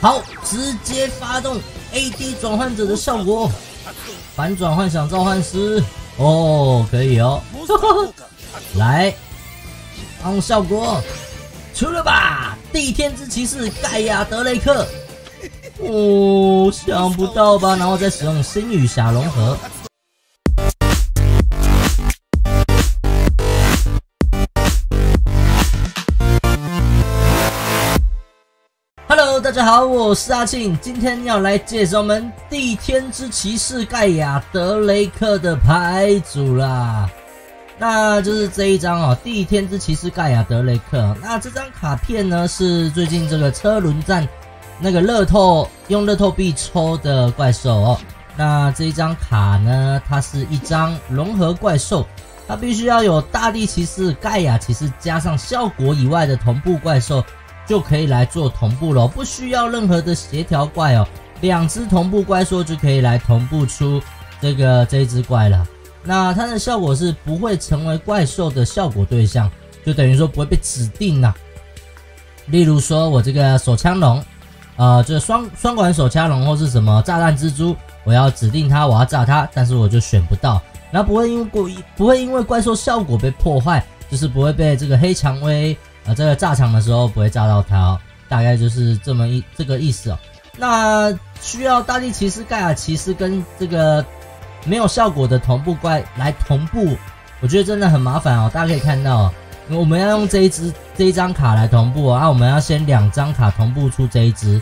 好，直接发动 AD 转换者的效果，反转幻想召唤师。哦，可以哦，来，放效果。出了吧，地天之骑士盖亚德雷克，哦，想不到吧？然后再使用星雨侠融合。大家好，我是阿庆，今天要来介绍我们地天之骑士盖亚德雷克的牌组啦。那就是这一张哦，地天之骑士盖亚德雷克。那这张卡片呢，是最近这个车轮战那个乐透用乐透币抽的怪兽哦。那这一张卡呢，它是一张融合怪兽，它必须要有大地骑士盖亚骑士加上效果以外的同步怪兽。就可以来做同步了，不需要任何的协调怪哦，两只同步怪兽就可以来同步出这个这只怪了。那它的效果是不会成为怪兽的效果对象，就等于说不会被指定呐。例如说我这个手枪龙，呃，就双双管手枪龙或是什么炸弹蜘蛛，我要指定它，我要炸它，但是我就选不到，那不会因为故意不会因为怪兽效果被破坏，就是不会被这个黑蔷薇。啊，这个炸场的时候不会炸到它哦，大概就是这么一这个意思哦。那需要大地骑士盖亚骑士跟这个没有效果的同步怪来同步，我觉得真的很麻烦哦。大家可以看到，我们要用这一只这一张卡来同步啊，我们要先两张卡同步出这一只，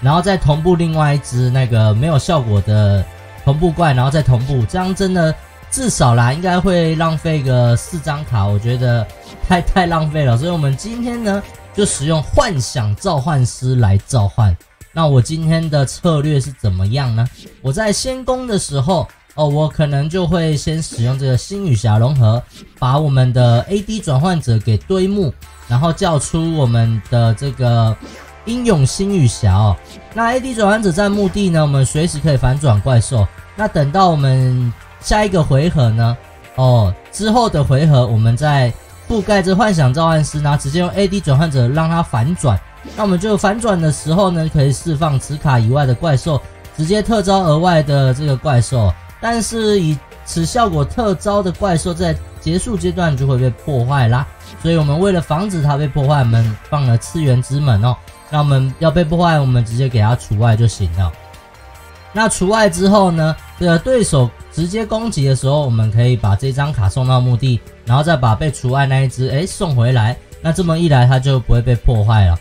然后再同步另外一只那个没有效果的同步怪，然后再同步，这样真的。至少啦，应该会浪费个四张卡，我觉得太太浪费了。所以我们今天呢，就使用幻想召唤师来召唤。那我今天的策略是怎么样呢？我在先攻的时候，哦，我可能就会先使用这个星雨侠融合，把我们的 AD 转换者给堆木，然后叫出我们的这个英勇星雨侠哦。那 AD 转换者在墓地呢，我们随时可以反转怪兽。那等到我们下一个回合呢？哦，之后的回合我们再覆盖这幻想召唤师，然后直接用 AD 转换者让它反转。那我们就反转的时候呢，可以释放此卡以外的怪兽，直接特招额外的这个怪兽。但是以此效果特招的怪兽在结束阶段就会被破坏啦。所以我们为了防止它被破坏，我们放了次元之门哦。那我们要被破坏，我们直接给它除外就行了。那除外之后呢？这个对手直接攻击的时候，我们可以把这张卡送到墓地，然后再把被除外那一只哎送回来。那这么一来，它就不会被破坏了。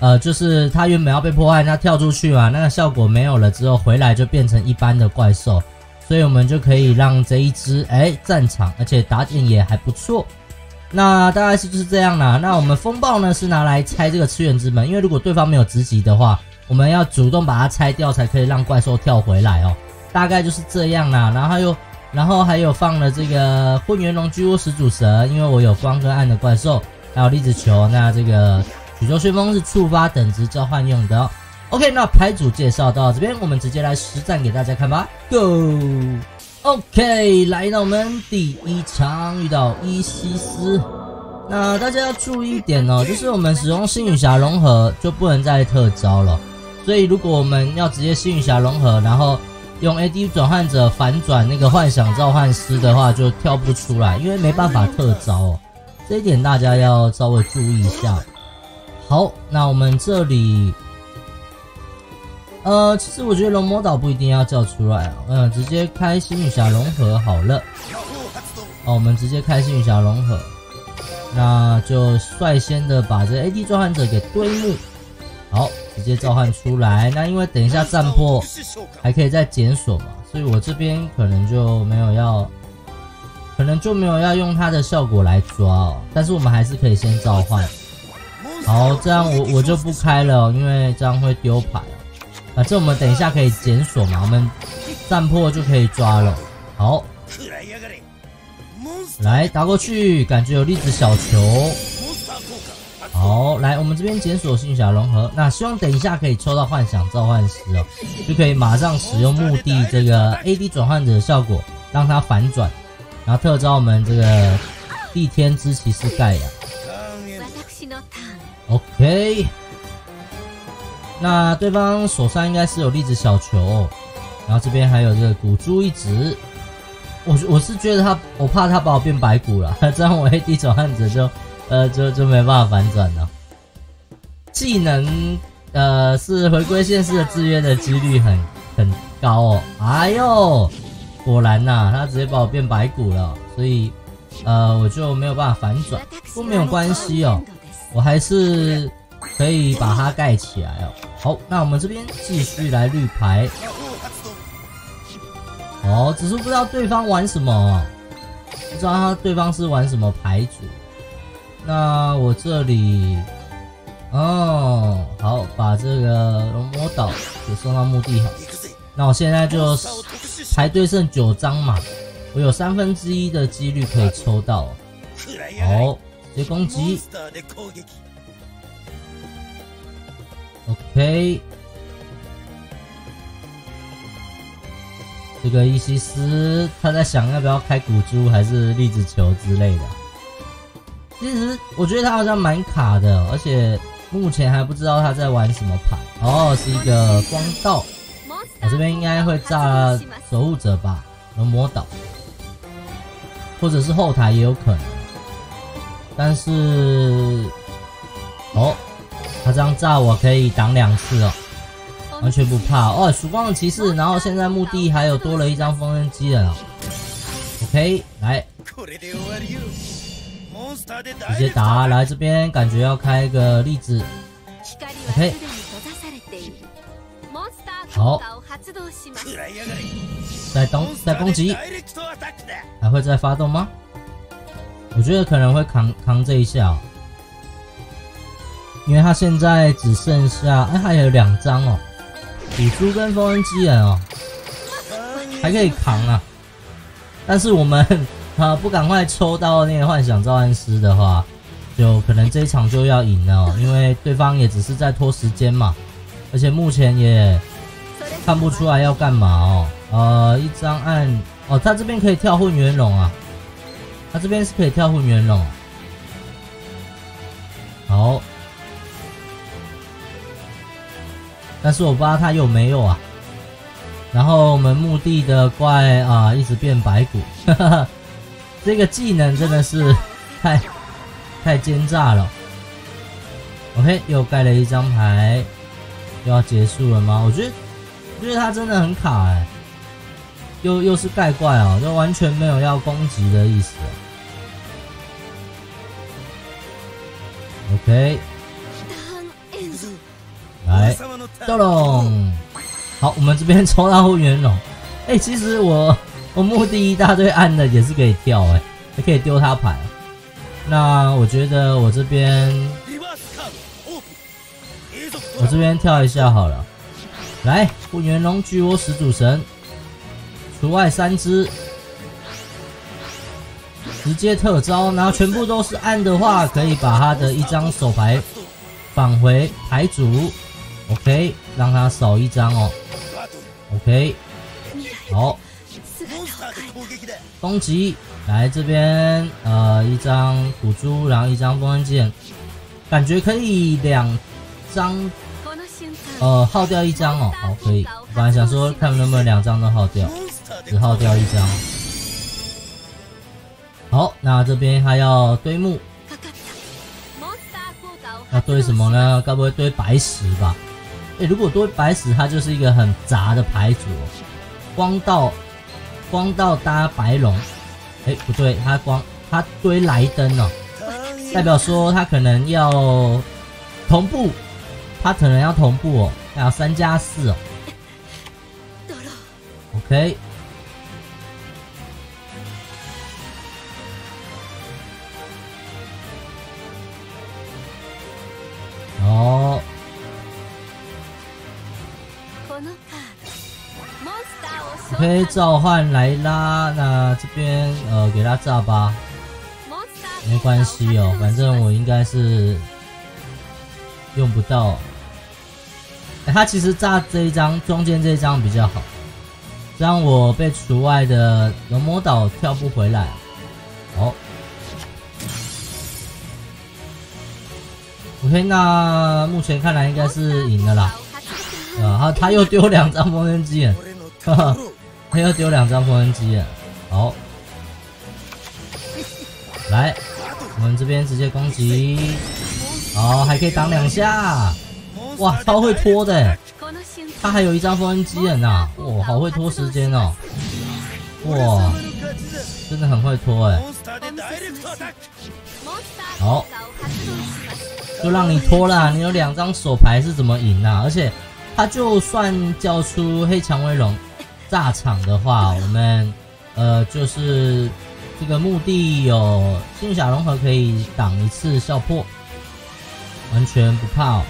呃，就是它原本要被破坏，它跳出去嘛，那个效果没有了之后，回来就变成一般的怪兽。所以我们就可以让这一只哎战场，而且打点也还不错。那大概是就是这样啦。那我们风暴呢是拿来拆这个次元之门，因为如果对方没有直击的话。我们要主动把它拆掉，才可以让怪兽跳回来哦。大概就是这样啦。然后又，然后还有放了这个混元龙巨物始祖神，因为我有光跟暗的怪兽，还有粒子球。那这个宇宙旋风是触发等值召唤用的。OK，那牌组介绍到这边，我们直接来实战给大家看吧。Go！OK，来到我们第一场遇到伊西斯。那大家要注意一点哦，就是我们使用星雨侠融合就不能再特招了。所以，如果我们要直接星雨侠融合，然后用 AD 转换者反转那个幻想召唤师的话，就跳不出来，因为没办法特招哦。这一点大家要稍微注意一下。好，那我们这里，呃，其实我觉得龙魔岛不一定要叫出来啊，嗯，直接开星雨侠融合好了。哦，我们直接开星雨侠融合，那就率先的把这 AD 召唤者给堆木。好。直接召唤出来，那因为等一下战破还可以再检索嘛，所以我这边可能就没有要，可能就没有要用它的效果来抓哦。但是我们还是可以先召唤。好，这样我我就不开了，因为这样会丢牌。反正我们等一下可以检索嘛，我们战破就可以抓了。好，来打过去，感觉有粒子小球。好，来，我们这边检索星侠融合，那希望等一下可以抽到幻想召唤师哦，就可以马上使用墓地这个 AD 转换者的效果，让它反转，然后特招我们这个地天之骑士盖亚。OK，那对方手上应该是有粒子小球，然后这边还有这个骨珠一直。我我是觉得他，我怕他把我变白骨了，这样我 A D 转换者就呃就就没办法反转了。技能呃是回归现实的制约的几率很很高哦。哎呦，果然呐，他直接把我变白骨了，所以呃我就没有办法反转。不过没有关系哦，我还是可以把它盖起来哦。好，那我们这边继续来绿牌。哦，只是不知道对方玩什么，不知道他对方是玩什么牌组。那我这里，哦，好，把这个龙魔岛给送到墓地好。那我现在就排队剩九张嘛，我有三分之一的几率可以抽到。好，直接攻击。OK。这个伊西斯他在想要不要开古珠还是粒子球之类的。其实我觉得他好像蛮卡的，而且目前还不知道他在玩什么牌。哦，是一个光道，我这边应该会炸守护者吧，能魔岛，或者是后台也有可能。但是，哦，他这样炸我可以挡两次哦。完全不怕哦！曙光的骑士，然后现在墓地还有多了一张风刃机了。OK，来，直接打来这边，感觉要开个粒子。OK，好，再攻再攻击，还会再发动吗？我觉得可能会扛扛这一下，哦因为他现在只剩下哎还有两张哦。古珠跟风恩机人哦，还可以扛啊！但是我们啊不赶快抽到那个幻想召唤师的话，就可能这一场就要赢了，因为对方也只是在拖时间嘛，而且目前也看不出来要干嘛哦。呃，一张按哦，他这边可以跳混元龙啊，他这边是可以跳混元龙，好。但是我不知道他有没有啊。然后我们墓地的怪啊，一直变白骨，哈哈哈这个技能真的是 太太奸诈了。OK，又盖了一张牌，又要结束了吗？我觉得，我觉得他真的很卡哎，又又是盖怪哦，就完全没有要攻击的意思。OK。来，到龙，好，我们这边抽到元龙。哎，其实我我墓地一大堆暗的也是可以跳，哎，还可以丢他牌。那我觉得我这边，我这边跳一下好了。来，混元龙巨窝始祖神，除外三只，直接特招，然后全部都是暗的话，可以把他的一张手牌返回牌组。OK，让他少一张哦。OK，好，攻击来这边，呃，一张古珠，然后一张风刃剑，感觉可以两张，呃，耗掉一张哦。好，可以。本来想说看能不能两张都耗掉，只耗掉一张。好，那这边还要堆木，要堆什么呢？该不会堆白石吧？哎，如果堆白石，它就是一个很杂的牌组。光道，光道搭白龙，哎，不对，他光他堆莱登哦，代表说他可能要同步，他可能要同步哦，还有三加四哦。OK。OK，召唤来啦！那这边呃，给他炸吧，没关系哦，反正我应该是用不到。他其实炸这一张中间这一张比较好，这样我被除外的龙魔岛跳不回来。好，OK，那目前看来应该是赢了啦。啊，他他又丢两张风刃机眼，哈哈，他又丢两张风恩机眼。好，来，我们这边直接攻击，好，还可以挡两下，哇，超会拖的，他还有一张风恩机眼呐，哇，好会拖时间哦，哇，真的很会拖哎，好。就让你拖了，你有两张手牌是怎么赢啊？而且他就算叫出黑蔷薇龙炸场的话，我们呃就是这个墓地有幸小融合可以挡一次笑破，完全不怕。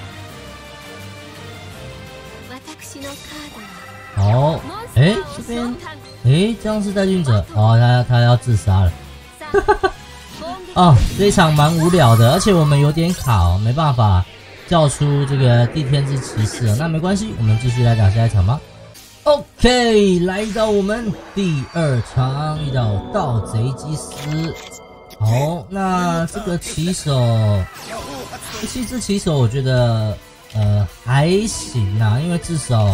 好，哎这边哎这样是带军者哦，他他要自杀了。哦，这一场蛮无聊的，而且我们有点卡哦，没办法叫出这个地天之骑士。那没关系，我们继续来打下一场吧。OK，来到我们第二场，遇到盗贼基斯。好，那这个骑手，七只骑手，我觉得呃还行啊，因为至少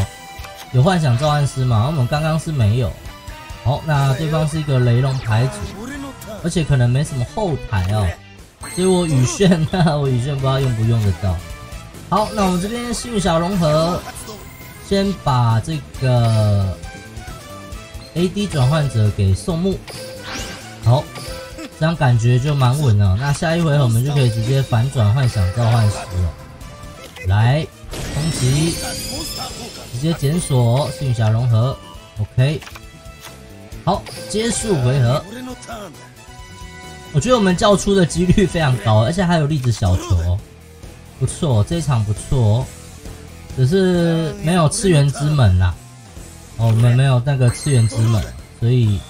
有幻想召唤师嘛，我们刚刚是没有。好，那对方是一个雷龙牌组。而且可能没什么后台哦，所以我雨炫，我雨炫不知道用不用得到。好，那我们这边幸运小融合，先把这个 AD 转换者给送木。好，这样感觉就蛮稳了。那下一回合我们就可以直接反转幻想召唤师了。来，攻击，直接检索幸运小融合。OK，好，结束回合。我觉得我们叫出的几率非常高，而且还有粒子小球，不错，这一场不错哦，只是没有次元之门啦。哦，我们没有那个次元之门，所以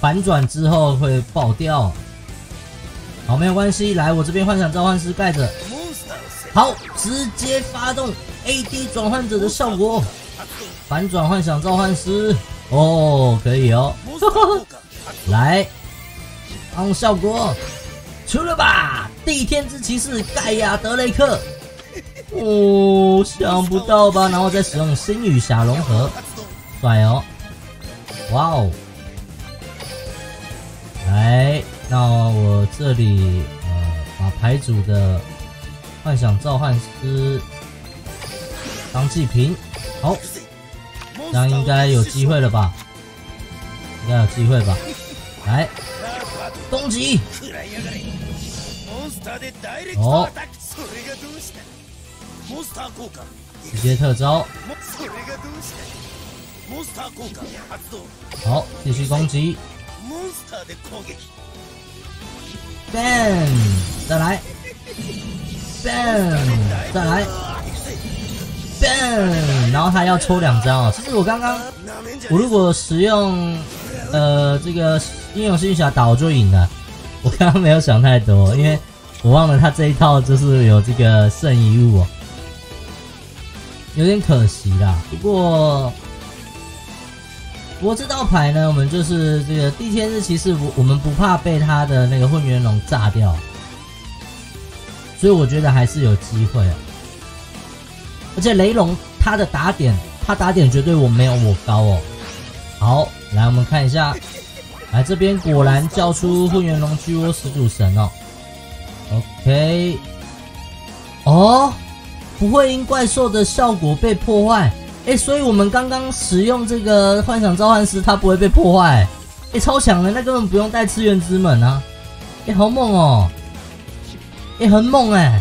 反转之后会爆掉。好，没有关系，来我这边幻想召唤师盖着，好，直接发动 AD 转换者的效果，反转幻想召唤师，哦，可以哦，来。当效果出了吧！地天之骑士盖亚德雷克，哦，想不到吧？然后再使用星雨侠融合，帅哦！哇哦！来，那我这里呃，把牌组的幻想召唤师当祭品，好，这样应该有机会了吧？应该有机会吧？来。攻击！哦，直接特招。好，继续攻击。Bang！再来。Bang！再来。Bang！然后他要抽两张哦。其实我刚刚，我如果使用呃这个。英勇幸运侠打我就赢了，我刚刚没有想太多，因为我忘了他这一套就是有这个圣遗物哦，有点可惜啦。不过，不过这道牌呢，我们就是这个地天日骑士，我我们不怕被他的那个混元龙炸掉，所以我觉得还是有机会。而且雷龙他的打点，他打点绝对我没有我高哦。好，来我们看一下。来这边果然叫出混元龙巨窝始祖神哦，OK，哦，不会因怪兽的效果被破坏，哎，所以我们刚刚使用这个幻想召唤师，它不会被破坏，哎，超强的，那根本不用带次元之门啊，哎，好猛哦，哎，很猛哎，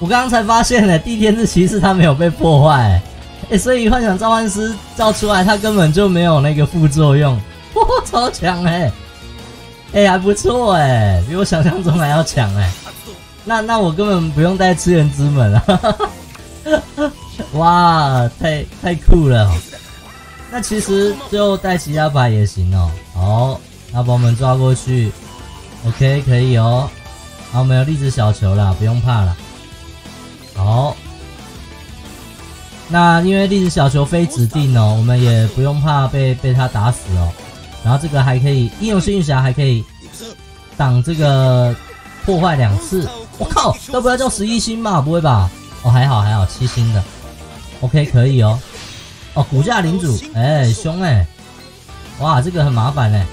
我刚刚才发现呢，地天之骑士它没有被破坏，哎，所以幻想召唤师造出来，它根本就没有那个副作用。哇，超强哎！哎，还不错哎，比我想象中还要强哎。那那我根本不用带次元之门了。哇，太太酷了！那其实最后带其他牌也行哦。好，那把我们抓过去。OK，可以哦。好，我们有粒子小球了，不用怕了。好，那因为粒子小球非指定哦，我们也不用怕被被他打死哦。然后这个还可以，英勇幸运侠还可以挡这个破坏两次。我靠，要不要叫十一星嘛？不会吧？哦，还好还好，七星的。OK，可以哦。哦，骨架领主，哎，凶哎！哇，这个很麻烦哎。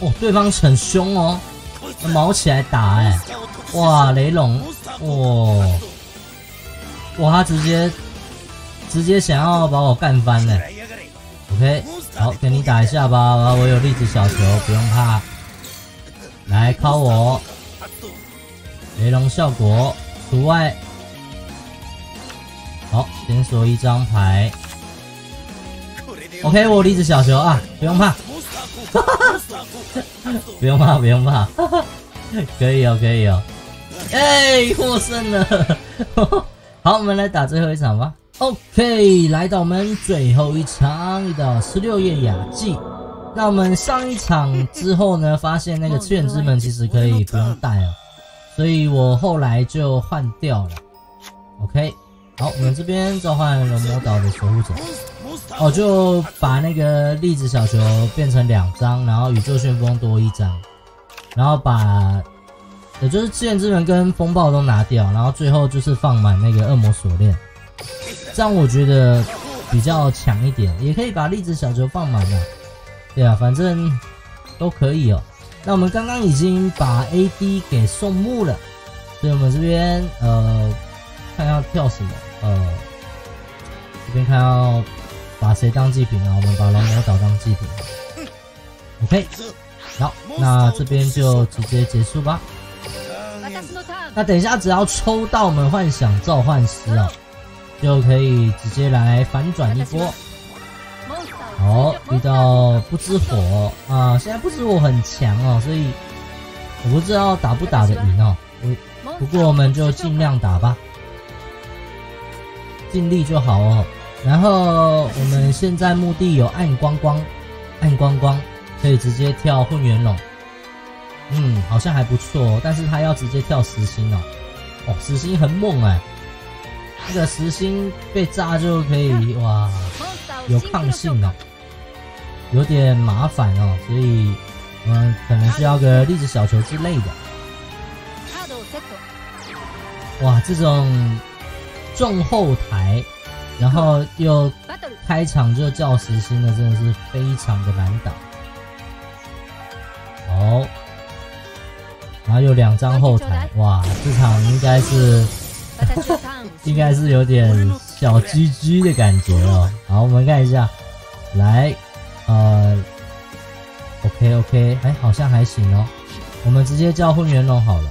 哦，对方很凶哦，毛起来打哎。哇，雷龙，哇，哇，他直接直接想要把我干翻了。OK，好，给你打一下吧，我有粒子小球，不用怕。来靠我，雷龙效果除外。好，先锁一张牌。OK，我粒子小球啊，不用怕，不用怕，不用怕，可以哦，可以哦。哎，获胜了！好，我们来打最后一场吧。OK，来到我们最后一场，遇到十六页雅纪。那我们上一场之后呢，发现那个次元之门其实可以不用带哦，所以我后来就换掉了。OK。好，我们这边召唤龙魔岛的守护者，哦，就把那个粒子小球变成两张，然后宇宙旋风多一张，然后把也就是次元之门跟风暴都拿掉，然后最后就是放满那个恶魔锁链，这样我觉得比较强一点，也可以把粒子小球放满了，对啊，反正都可以哦。那我们刚刚已经把 AD 给送木了，所以我们这边呃。看要跳什么？呃，这边看要把谁当祭品啊？我们把龙魔岛当祭品。OK，好，那这边就直接结束吧。那等一下只要抽到我们幻想召唤师啊，就可以直接来反转一波。好，遇到不知火啊，现在不知火很强哦，所以我不知道打不打得赢哦。不过我们就尽量打吧。尽力就好哦。然后我们现在墓地有暗光光，暗光光可以直接跳混元龙。嗯，好像还不错，但是他要直接跳实心哦。哦，实心很猛哎，那个实心被炸就可以哇，有抗性哦，有点麻烦哦，所以我们可能需要个粒子小球之类的。哇，这种。重后台，然后又开场就叫实心的，真的是非常的难打。好，然后有两张后台，哇，这场应该是 应该是有点小鸡鸡的感觉哦。好，我们看一下，来，呃，OK OK，哎，好像还行哦。我们直接叫混元龙好了。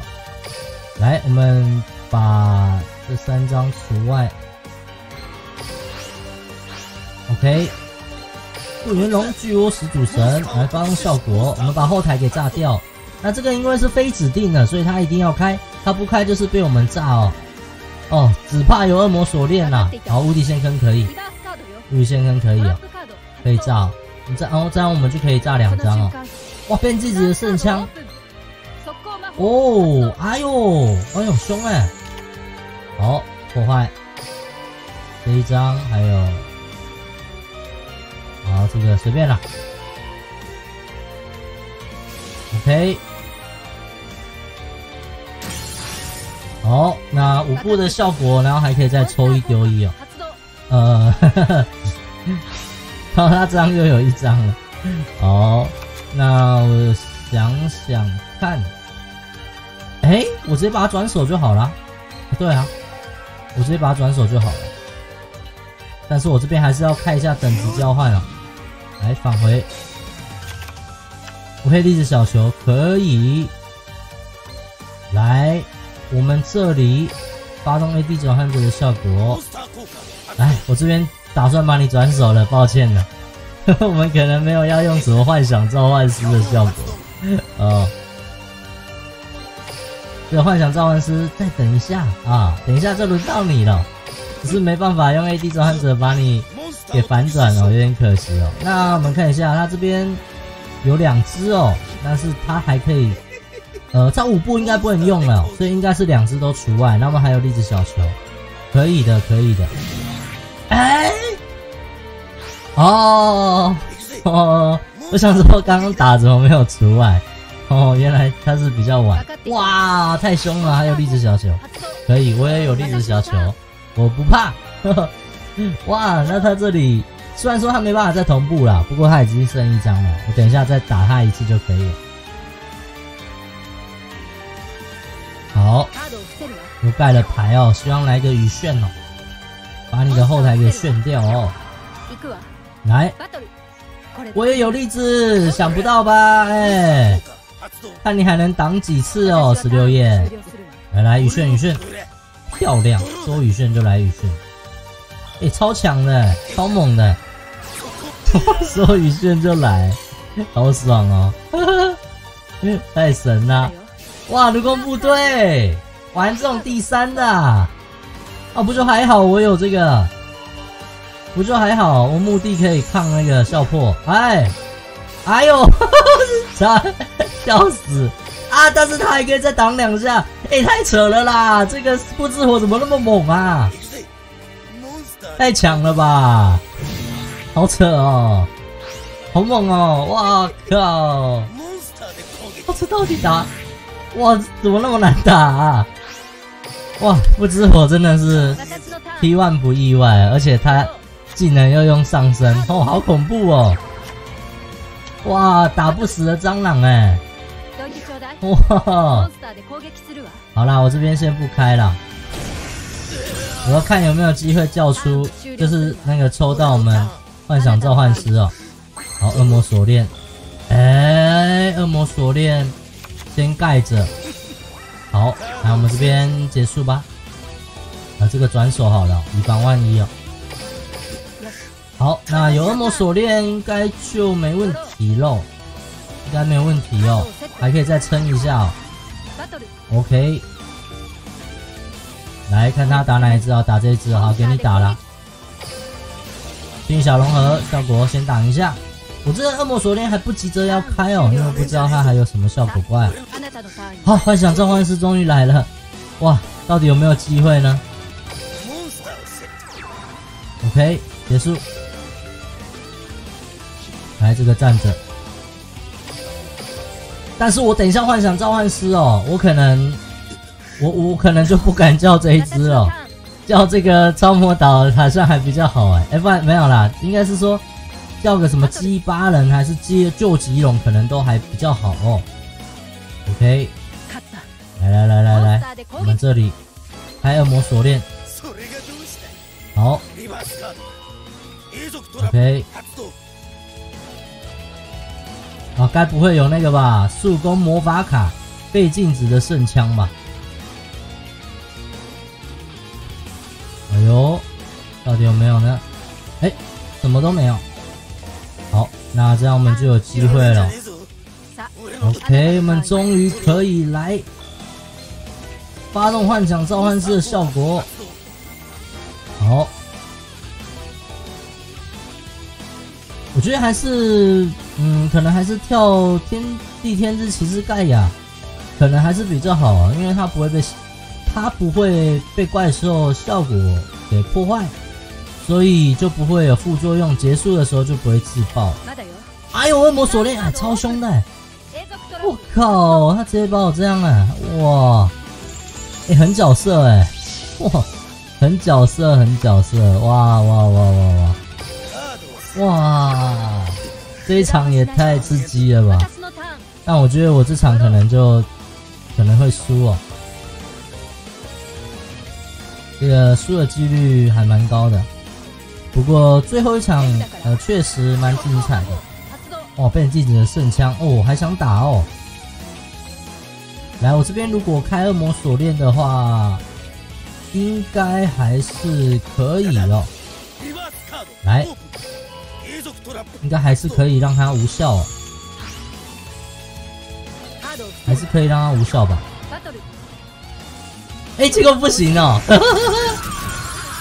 来，我们把。这三张除外，OK。混元龙巨窝始祖神来发动效果，我们把后台给炸掉。那这个因为是非指定的，所以它一定要开，它不开就是被我们炸哦。哦，只怕有恶魔锁链呐。好，无敌陷坑可以，无敌陷坑可以哦，可以炸。你这哦，这样我们就可以炸两张哦。哇，变自己的圣枪。哦，哎呦，哎呦，凶哎。好，破坏这一张，还有，好，这个随便了。OK，好，那五步的效果，然后还可以再抽一丢一哦。呃，好，那这张又有一张了。好，那我想想看，哎，我直接把它转手就好了。对啊。我直接把它转手就好了，但是我这边还是要看一下等级交换啊。来返回，我可以粒子小球可以。来，我们这里发动 AD 转换者的效果。来，我这边打算把你转手了，抱歉了，我们可能没有要用什么幻想召唤师的效果。哦。这个幻想召唤师，再等一下啊！等一下就轮到你了，只是没办法用 AD 召唤者把你给反转哦，有点可惜哦。那我们看一下，他这边有两只哦，但是他还可以，呃，在五步应该不能用了，所以应该是两只都除外。那么还有粒子小球，可以的，可以的。哎，哦哦，我想说刚刚打怎么没有除外？哦，原来他是比较晚，哇，太凶了！还有粒子小球，可以，我也有粒子小球，我不怕。哇，那他这里虽然说他没办法再同步了，不过他已经剩一张了，我等一下再打他一次就可以了。又盖了牌哦，希望来个雨炫哦，把你的后台给炫掉哦。来，我也有例子，想不到吧？哎，看你还能挡几次哦，十六页。来来，雨炫雨炫，漂亮，说雨炫就来雨炫。哎，超强的，超猛的，说雨炫就来，好爽哦，太神了！哇，卢工部队玩这种第三的，啊，不就还好，我有这个，不就还好，我墓地可以抗那个笑破，哎，哎呦，啥，笑死啊！但是他还可以再挡两下，哎，太扯了啦，这个不知火怎么那么猛啊？太强了吧！好扯哦，好猛哦！哇靠！我这到底打？哇，怎么那么难打啊？哇，不知火真的是 T1 不意外，而且他技能又用上升，哦，好恐怖哦！哇，打不死的蟑螂哎！哇！好啦，我这边先不开了。我要看有没有机会叫出，就是那个抽到我们幻想召唤师哦。好，恶魔锁链，哎，恶魔锁链先盖着。好，那我们这边结束吧。啊，这个转手好了，以防万一哦。好，那有恶魔锁链应该就没问题喽，应该没有问题哦，还可以再撑一下哦。OK。来看他打哪一只啊？打这一只，好，给你打了。冰小龙盒效果先挡一下。我这个恶魔锁链还不急着要开哦，因为不知道它还有什么效果怪。好，幻想召唤师终于来了，哇，到底有没有机会呢？OK，结束。来，这个站着。但是我等一下幻想召唤师哦，我可能。我我可能就不敢叫这一只哦，叫这个超魔岛好像还比较好哎，哎不没有啦，应该是说叫个什么鸡巴人还是鸡救吉龙可能都还比较好哦。OK，来来来来来，我们这里。开恶魔锁链，好，OK，啊该不会有那个吧？速攻魔法卡。被禁止的圣枪吧？哎呦，到底有没有呢？哎，什么都没有。好，那这样我们就有机会了。OK，我们终于可以来发动幻想召唤师的效果。好，我觉得还是，嗯，可能还是跳天地天之骑士盖亚，可能还是比较好，因为它不会被。它不会被怪兽效果给破坏，所以就不会有副作用。结束的时候就不会自爆。哎呦，恶魔锁链啊，超凶的！我靠，他直接把我这样了，哇！哎，很角色哎，哇，很角色，很角色，哇哇哇哇哇！哇，这一场也太刺激了吧！但我觉得我这场可能就可能会输哦。这个输的几率还蛮高的，不过最后一场呃确实蛮精彩的。哦，被人禁止了圣枪哦，还想打哦。来，我这边如果开恶魔锁链的话，应该还是可以哦。来，应该还是可以让它无效，还是可以让它无效吧。哎，这个不行哦！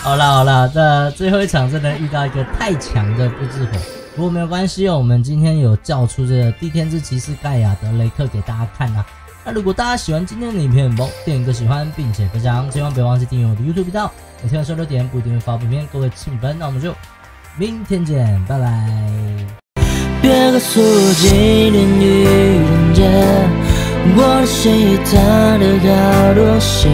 好啦好啦，这最后一场真的遇到一个太强的不知火，不过没有关系哦。我们今天有叫出这个地天之骑士盖亚德雷克给大家看啊。那如果大家喜欢今天的影片，帮点个喜欢，并且分享，千万别忘记订阅我的 YouTube 频道。每天晚上六点不一定会发影片，各位请分。那我们就明天见，拜拜。别告诉我今天愚人节。我的心已淡得好多线，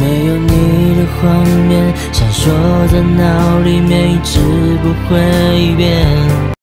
没有你的画面闪烁在脑里面，一直不会变。